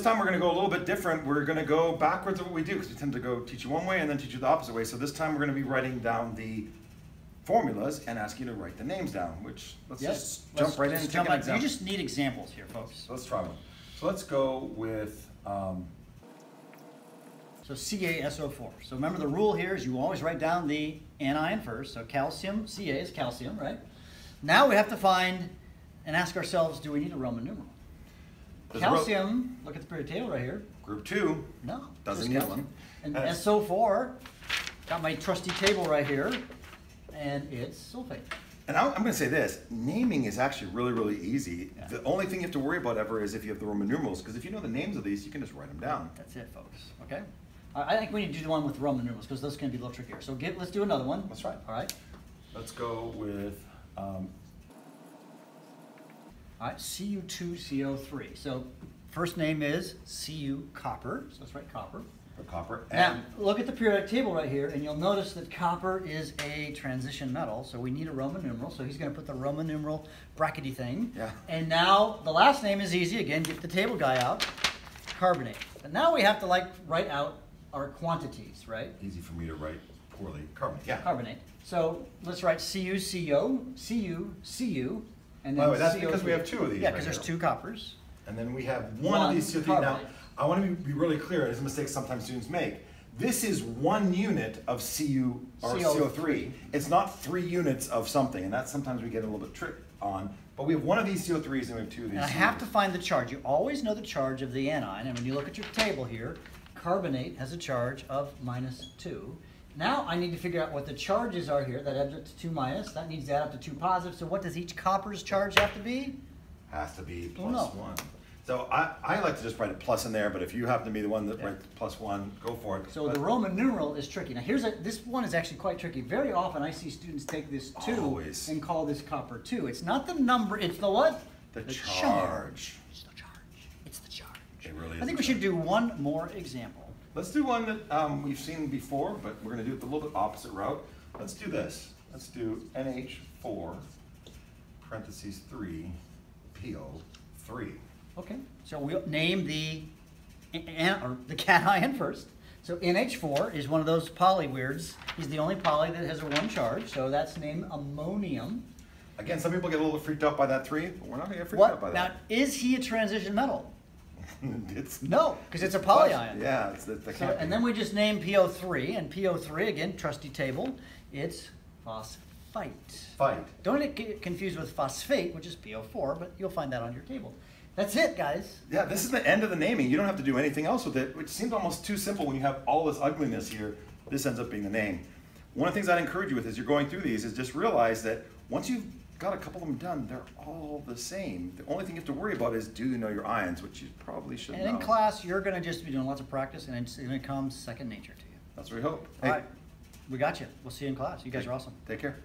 this time we're going to go a little bit different. We're going to go backwards of what we do because we tend to go teach you one way and then teach you the opposite way. So this time we're going to be writing down the formulas and ask you to write the names down, which let's Yes. just let's jump right in just and take. You just need examples here, folks. Let's try one. So let's go with, um, So CaSO4. So remember the rule here is you always write down the anion first. So calcium, Ca is calcium, right? Now we have to find and ask ourselves, do we need a Roman numeral? There's Calcium, look at the periodic table right here. group two. No. Doesn't just need calcium. one. And Uh, SO4, got my trusty table right here, and it's sulfate. And I'm, I'm going to say this: naming is actually really, really easy. Yeah. The only thing you have to worry about ever is if you have the Roman numerals, because if you know the names of these, you can just write them down. That's it, folks. Okay. I I think we need to do the one with Roman numerals because those can be a little trickier. So get, let's do another one. That's right. All right. Let's go with um, All right. Cu2CO3. So first name is Cu copper. So let's write copper. the copper. Now And look at the periodic table right here, and you'll notice that copper is a transition metal. So we need a Roman numeral. So he's going to put the Roman numeral brackety thing. Yeah. And now the last name is easy. Again, get the table guy out. Carbonate. And now we have to like write out our quantities, right? easy for me to write poorly. Carbonate. Yeah. carbonate. So let's write Cu, CO, Cu, Cu, and then By the way, that's CO3. because we have two of these Yeah, right because there's here. two coppers. And then we have one, One of these CO3. Now. I want to be, be really clear. it's a mistake sometimes students make. This is one unit of Cu or CO3. CO3. It's not three units of something, and that's sometimes we get a little bit tricked on. But we have one of these CO3s and we have two of these. And I have to find the charge. You always know the charge of the anion, and when you look at your table here, carbonate has a charge of minus 2. Now I need to figure out what the charges are here. That adds up to 2 minus. That needs to add up to 2 positive. So what does each copper's charge have to be? Has to be Oh, no. one. So I, I like to just write a plus in there, but if you happen to be the one that Yeah. writes plus one, go for it. So But the Roman numeral is tricky. Now here's a, this one is actually quite tricky. Very often I see students take this 2 Always. and call this copper 2. It's not the number, it's the what? The charge. It's the charge. It's the charge. It really is I think the we should do one more example. Let's do one that um, we've seen before, but we're going to do it the little bit opposite route. Let's do this. Let's do NH4 parentheses 3 PO3. Okay, so we'll name the, or the cation first. So NH4 is one of those poly weirds. He's the only poly that has a one charge, so that's named ammonium. Again, some people get a little freaked out by that 3, but we're not going to get freaked out by What, now, is he a transition metal? it's No, because it's a polyion. Yeah, it's, So, and then we just name PO3, and PO3, again, trusty table, it's phosphite. Fight. Don't get confused with phosphate, which is PO4, but you'll find that on your table. That's it, guys. Yeah, this is the end of the naming. You don't have to do anything else with it, which seems almost too simple when you have all this ugliness here. This ends up being the name. One of the things I'd encourage you with as you're going through these is just realize that once you've got a couple of them done, they're all the same. The only thing you have to worry about is do you know your ions, which you probably should And know. in class, you're going to just be doing lots of practice, and it's going to come second nature to you. That's what we hope. All right, we got you. We'll see you in class. You guys are awesome. Take care.